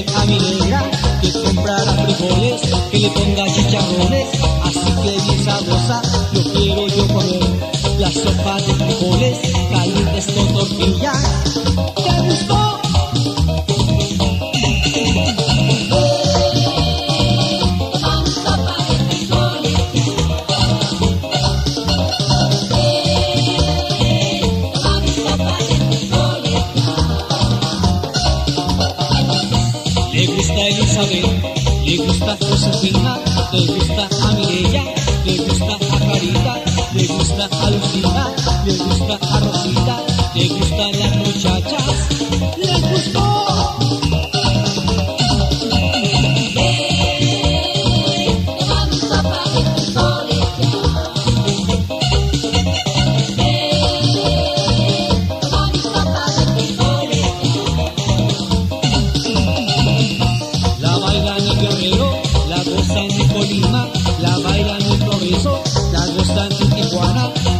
de caminera, que comprará frijoles, que le ponga chicharrones, así que bien sabrosa, lo quiero yo comer, la sopa de frijoles. Elizabeth, le gusta Josefina, le gusta a Mireya, le gusta a Carita, le gusta a Lucina, le gusta a marihuana